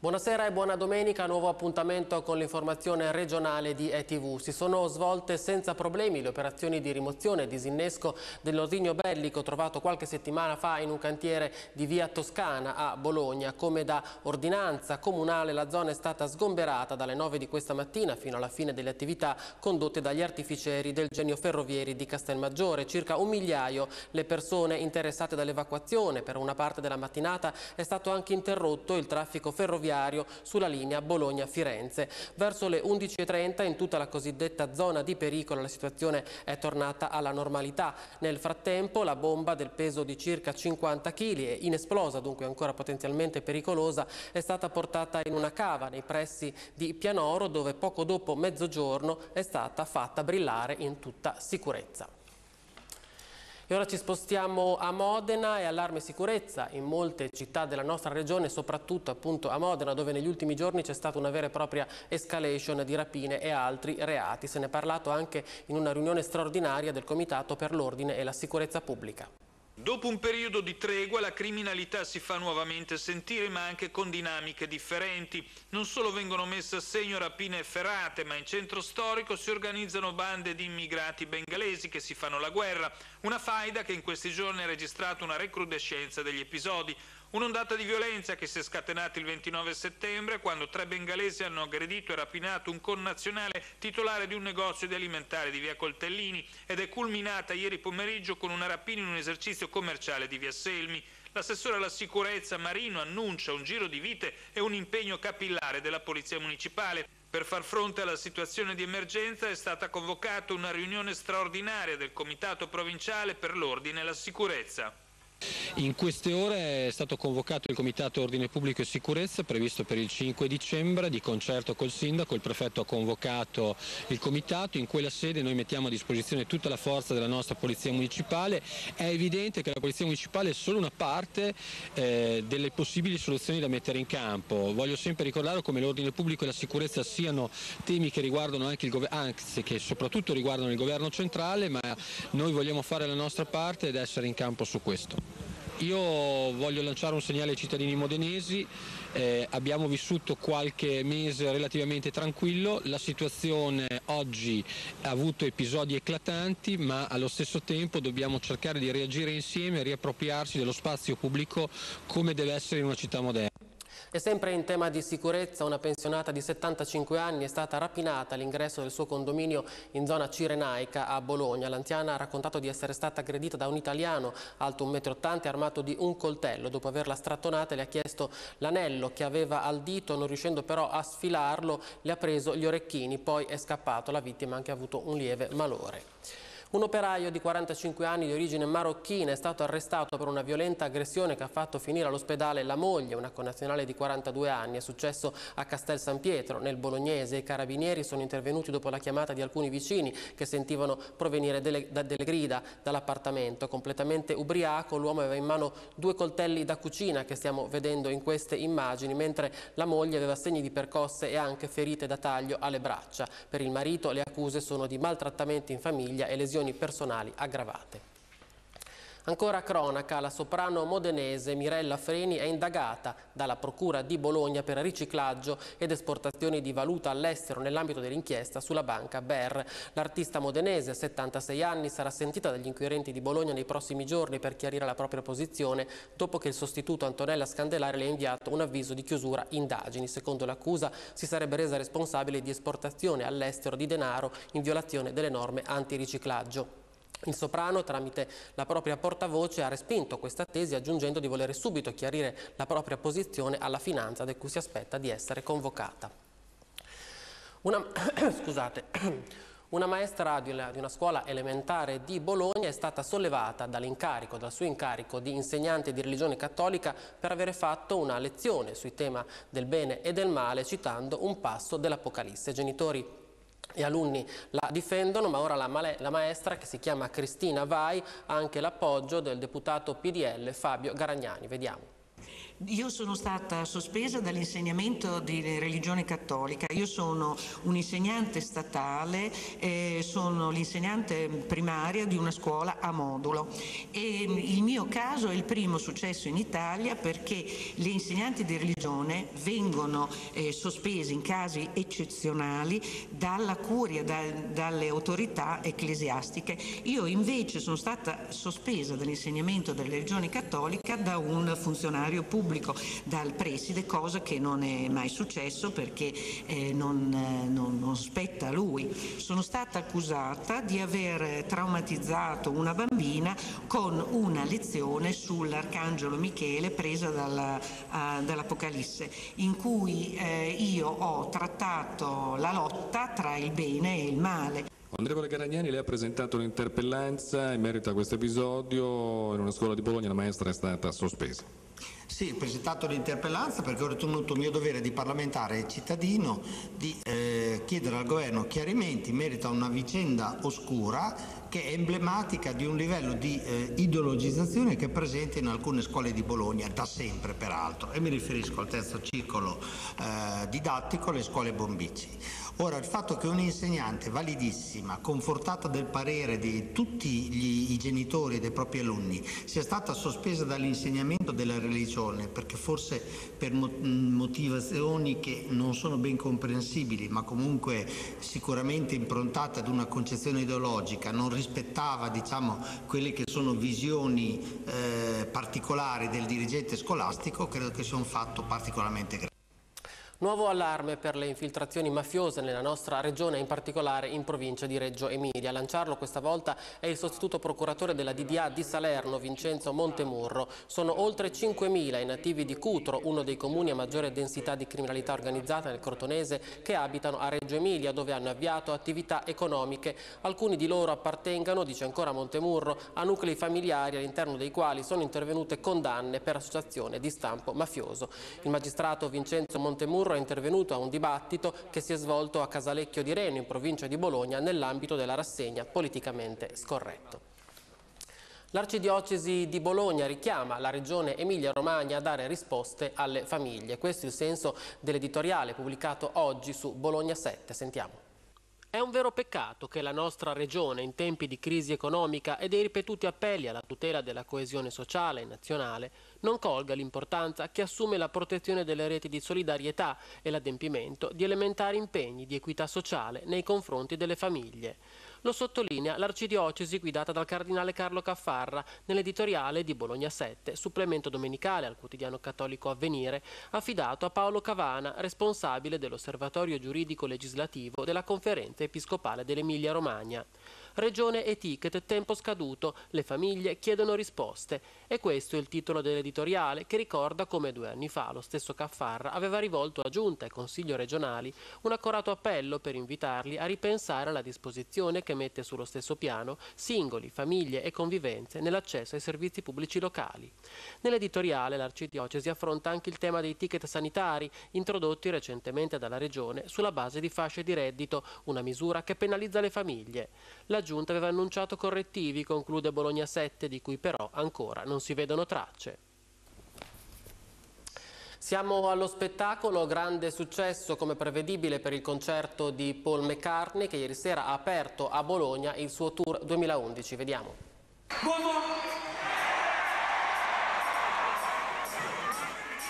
Buonasera e buona domenica, nuovo appuntamento con l'informazione regionale di ETV. Si sono svolte senza problemi le operazioni di rimozione e disinnesco dell'ordigno bellico trovato qualche settimana fa in un cantiere di via Toscana a Bologna. Come da ordinanza comunale la zona è stata sgomberata dalle 9 di questa mattina fino alla fine delle attività condotte dagli artificieri del genio ferrovieri di Castelmaggiore. Circa un migliaio le persone interessate dall'evacuazione. Per una parte della mattinata è stato anche interrotto il traffico ferroviario ferroviario sulla linea Bologna-Firenze. Verso le 11.30 in tutta la cosiddetta zona di pericolo la situazione è tornata alla normalità. Nel frattempo la bomba del peso di circa 50 kg e inesplosa, dunque ancora potenzialmente pericolosa, è stata portata in una cava nei pressi di Pianoro dove poco dopo mezzogiorno è stata fatta brillare in tutta sicurezza. E ora ci spostiamo a Modena e allarme sicurezza in molte città della nostra regione, soprattutto appunto a Modena dove negli ultimi giorni c'è stata una vera e propria escalation di rapine e altri reati. Se ne è parlato anche in una riunione straordinaria del Comitato per l'Ordine e la Sicurezza Pubblica. Dopo un periodo di tregua la criminalità si fa nuovamente sentire ma anche con dinamiche differenti. Non solo vengono messe a segno rapine efferate ma in centro storico si organizzano bande di immigrati bengalesi che si fanno la guerra. Una faida che in questi giorni ha registrato una recrudescenza degli episodi. Un'ondata di violenza che si è scatenata il 29 settembre quando tre bengalesi hanno aggredito e rapinato un connazionale titolare di un negozio di alimentari di via Coltellini ed è culminata ieri pomeriggio con una rapina in un esercizio commerciale di via Selmi. L'assessore alla sicurezza Marino annuncia un giro di vite e un impegno capillare della Polizia Municipale. Per far fronte alla situazione di emergenza è stata convocata una riunione straordinaria del Comitato Provinciale per l'Ordine e la Sicurezza. In queste ore è stato convocato il Comitato Ordine Pubblico e Sicurezza previsto per il 5 dicembre di concerto col Sindaco, il Prefetto ha convocato il Comitato, in quella sede noi mettiamo a disposizione tutta la forza della nostra Polizia Municipale, è evidente che la Polizia Municipale è solo una parte eh, delle possibili soluzioni da mettere in campo, voglio sempre ricordare come l'ordine pubblico e la sicurezza siano temi che riguardano anche il governo, anzi che soprattutto riguardano il governo centrale, ma noi vogliamo fare la nostra parte ed essere in campo su questo. Io voglio lanciare un segnale ai cittadini modenesi, eh, abbiamo vissuto qualche mese relativamente tranquillo, la situazione oggi ha avuto episodi eclatanti ma allo stesso tempo dobbiamo cercare di reagire insieme e riappropriarci dello spazio pubblico come deve essere in una città moderna. E sempre in tema di sicurezza, una pensionata di 75 anni è stata rapinata all'ingresso del suo condominio in zona cirenaica a Bologna. L'anziana ha raccontato di essere stata aggredita da un italiano alto 1,80 m armato di un coltello. Dopo averla strattonata le ha chiesto l'anello che aveva al dito, non riuscendo però a sfilarlo le ha preso gli orecchini, poi è scappato. La vittima ha anche avuto un lieve malore. Un operaio di 45 anni di origine marocchina è stato arrestato per una violenta aggressione che ha fatto finire all'ospedale la moglie, una connazionale di 42 anni. È successo a Castel San Pietro, nel Bolognese. I carabinieri sono intervenuti dopo la chiamata di alcuni vicini che sentivano provenire delle, da delle grida dall'appartamento. Completamente ubriaco, l'uomo aveva in mano due coltelli da cucina che stiamo vedendo in queste immagini, mentre la moglie aveva segni di percosse e anche ferite da taglio alle braccia. Per il marito le accuse sono di maltrattamenti in famiglia e lesioni lesioni personali aggravate. Ancora cronaca, la soprano modenese Mirella Freni è indagata dalla Procura di Bologna per riciclaggio ed esportazioni di valuta all'estero nell'ambito dell'inchiesta sulla banca BER. L'artista modenese, 76 anni, sarà sentita dagli inquirenti di Bologna nei prossimi giorni per chiarire la propria posizione dopo che il sostituto Antonella Scandelare le ha inviato un avviso di chiusura indagini. Secondo l'accusa si sarebbe resa responsabile di esportazione all'estero di denaro in violazione delle norme antiriciclaggio. Il soprano, tramite la propria portavoce, ha respinto questa tesi aggiungendo di volere subito chiarire la propria posizione alla finanza da cui si aspetta di essere convocata. Una, scusate, una maestra di una scuola elementare di Bologna è stata sollevata dall'incarico, dal suo incarico di insegnante di religione cattolica per avere fatto una lezione sui tema del bene e del male citando un passo dell'Apocalisse. Genitori e alunni la difendono, ma ora la, la, maestra, che si chiama Cristina Vai, ha anche l'appoggio del deputato PDL Fabio Garagnani. Vediamo. Io sono stata sospesa dall'insegnamento di religione cattolica, io sono un'insegnante statale, eh, sono l'insegnante primaria di una scuola a modulo e il mio caso è il primo successo in Italia perché gli insegnanti di religione vengono eh, sospesi in casi eccezionali dalla curia, da, dalle autorità ecclesiastiche. Io invece sono stata sospesa dall'insegnamento della religione cattolica da un funzionario pubblico pubblico dal preside, cosa che non è mai successo perché eh, non, eh, non, non spetta a lui. Sono stata accusata di aver traumatizzato una bambina con una lezione sull'Arcangelo Michele presa dalla, uh, dall'Apocalisse, in cui eh, io ho trattato la lotta tra il bene e il male. Onorevole Garagnani, lei ha presentato un'interpellanza in merito a questo episodio. In una scuola di Bologna la maestra è stata sospesa. Sì, ho presentato l'interpellanza perché ho ritenuto mio dovere di parlamentare e cittadino di eh, chiedere al governo chiarimenti in merito a una vicenda oscura che è emblematica di un livello di eh, ideologizzazione che è presente in alcune scuole di Bologna, da sempre peraltro, e mi riferisco al terzo ciclo eh, didattico, le scuole Bombici. Ora, il fatto che un'insegnante validissima, confortata del parere di tutti gli, i genitori dei propri alunni, sia stata sospesa dall'insegnamento della religione, perché forse per motivazioni che non sono ben comprensibili, ma comunque sicuramente improntate ad una concezione ideologica, non rispettava diciamo, quelle che sono visioni eh, particolari del dirigente scolastico, credo che sia un fatto particolarmente grave. Nuovo allarme per le infiltrazioni mafiose nella nostra regione, in particolare in provincia di Reggio Emilia. A lanciarlo questa volta è il sostituto procuratore della DDA di Salerno, Vincenzo Montemurro. Sono oltre 5.000 i nativi di Cutro, uno dei comuni a maggiore densità di criminalità organizzata nel Crotonese, che abitano a Reggio Emilia, dove hanno avviato attività economiche. Alcuni di loro appartengano, dice ancora Montemurro, a nuclei familiari all'interno dei quali sono intervenute condanne per associazione di stampo mafioso. Il magistrato Vincenzo Montemurro Burro è intervenuto a un dibattito che si è svolto a Casalecchio di Reno, in provincia di Bologna, nell'ambito della rassegna politicamente scorretto. L'Arcidiocesi di Bologna richiama la Regione Emilia-Romagna a dare risposte alle famiglie. Questo è il senso dell'editoriale pubblicato oggi su Bologna 7. Sentiamo. È un vero peccato che la nostra regione, in tempi di crisi economica e dei ripetuti appelli alla tutela della coesione sociale e nazionale, non colga l'importanza che assume la protezione delle reti di solidarietà e l'adempimento di elementari impegni di equità sociale nei confronti delle famiglie. Lo sottolinea l'arcidiocesi guidata dal cardinale Carlo Caffarra nell'editoriale di Bologna 7, supplemento domenicale al quotidiano cattolico Avvenire, affidato a Paolo Cavana, responsabile dell'osservatorio giuridico legislativo della conferenza episcopale dell'Emilia Romagna. Regione e ticket, tempo scaduto, le famiglie chiedono risposte. E questo è il titolo dell'editoriale che ricorda come due anni fa lo stesso Caffarra aveva rivolto a Giunta e Consiglio regionali un accorato appello per invitarli a ripensare alla disposizione che mette sullo stesso piano singoli, famiglie e convivenze nell'accesso ai servizi pubblici locali. Nell'editoriale l'Arcidiocesi affronta anche il tema dei ticket sanitari introdotti recentemente dalla Regione sulla base di fasce di reddito, una misura che penalizza le famiglie. La Giunta aveva annunciato correttivi, conclude Bologna 7, di cui però ancora non si vedono tracce. Siamo allo spettacolo, grande successo come prevedibile per il concerto di Paul McCartney che ieri sera ha aperto a Bologna il suo tour 2011. Vediamo.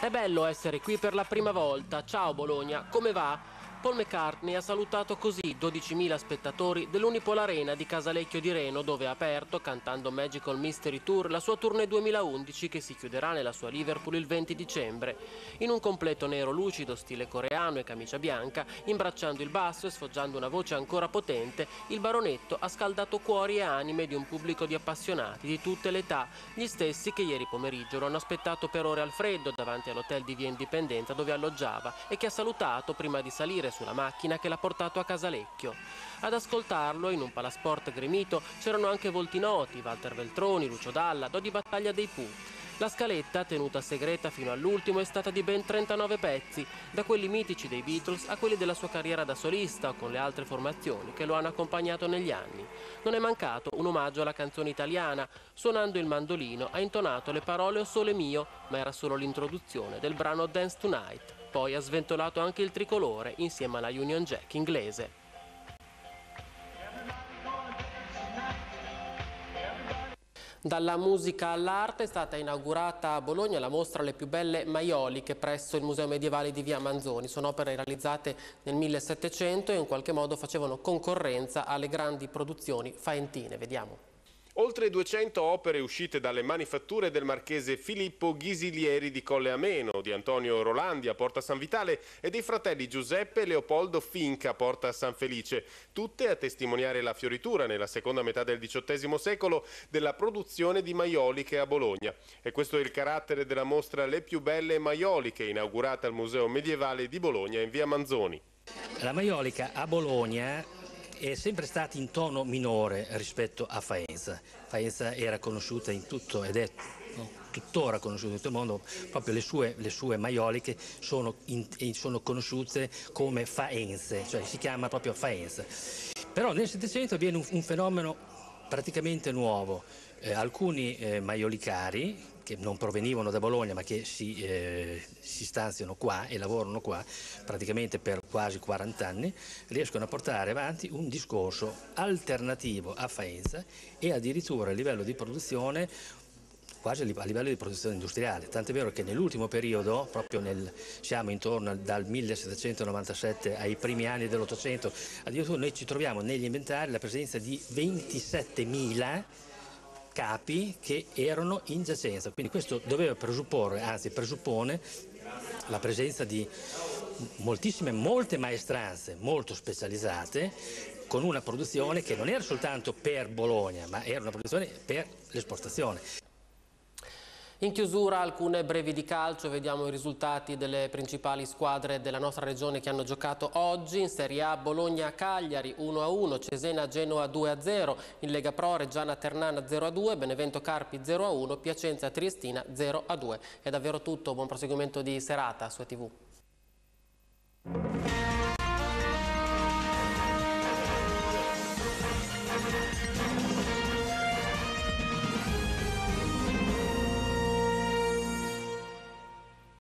È bello essere qui per la prima volta. Ciao Bologna, come va? Paul McCartney ha salutato così 12.000 spettatori dell'Unipol Arena di Casalecchio di Reno dove ha aperto, cantando Magical Mystery Tour, la sua tournée 2011 che si chiuderà nella sua Liverpool il 20 dicembre. In un completo nero lucido, stile coreano e camicia bianca, imbracciando il basso e sfoggiando una voce ancora potente, il baronetto ha scaldato cuori e anime di un pubblico di appassionati di tutte le età, gli stessi che ieri pomeriggio lo hanno aspettato per ore al freddo davanti all'hotel di Via Indipendenza dove alloggiava e che ha salutato prima di salire sulla macchina che l'ha portato a Casalecchio. Ad ascoltarlo, in un palasport gremito, c'erano anche volti noti, Walter Veltroni, Lucio Dalla, Dodi Battaglia dei Pooh. La scaletta, tenuta segreta fino all'ultimo, è stata di ben 39 pezzi, da quelli mitici dei Beatles a quelli della sua carriera da solista con le altre formazioni che lo hanno accompagnato negli anni. Non è mancato un omaggio alla canzone italiana. Suonando il mandolino ha intonato le parole O sole mio, ma era solo l'introduzione del brano Dance Tonight. Poi ha sventolato anche il tricolore insieme alla Union Jack inglese. Dalla musica all'arte è stata inaugurata a Bologna la mostra Le più belle maioliche presso il Museo Medievale di Via Manzoni. Sono opere realizzate nel 1700 e in qualche modo facevano concorrenza alle grandi produzioni faentine. Vediamo. Oltre 200 opere uscite dalle manifatture del marchese Filippo Ghisilieri di Colle Ameno, di Antonio Rolandi a Porta San Vitale e dei fratelli Giuseppe e Leopoldo Finca a Porta San Felice, tutte a testimoniare la fioritura nella seconda metà del XVIII secolo della produzione di maioliche a Bologna. E questo è il carattere della mostra Le più belle maioliche inaugurata al Museo Medievale di Bologna in via Manzoni. La maiolica a Bologna è sempre stata in tono minore rispetto a Faenza. Faenza era conosciuta in tutto ed è tuttora conosciuta in tutto il mondo, proprio le sue, le sue maioliche sono, in, sono, conosciute come Faenze, cioè si chiama proprio Faenza. Però nel Settecento avviene un, un fenomeno praticamente nuovo. Eh, alcuni eh, maiolicari che non provenivano da Bologna ma che si, eh, si, stanziano qua e lavorano qua praticamente per quasi 40 anni, riescono a portare avanti un discorso alternativo a Faenza e addirittura a livello di produzione quasi a livello di produzione industriale, tant'è vero che nell'ultimo periodo, proprio nel, siamo intorno dal 1797 ai primi anni dell'Ottocento, addirittura noi ci troviamo negli inventari la presenza di 27.000 capi che erano in giacenza. Quindi questo doveva presupporre, anzi presuppone, la presenza di moltissime, molte maestranze molto specializzate con una produzione che non era soltanto per Bologna, ma era una produzione per l'esportazione. In chiusura alcune brevi di calcio, vediamo i risultati delle principali squadre della nostra regione che hanno giocato oggi. In Serie A Bologna-Cagliari 1-1, Cesena-Genoa 2-0, in Lega Pro Reggiana-Ternana 0-2, Benevento-Carpi 0-1, Piacenza-Triestina 0-2. È davvero tutto, buon proseguimento di serata su ETV.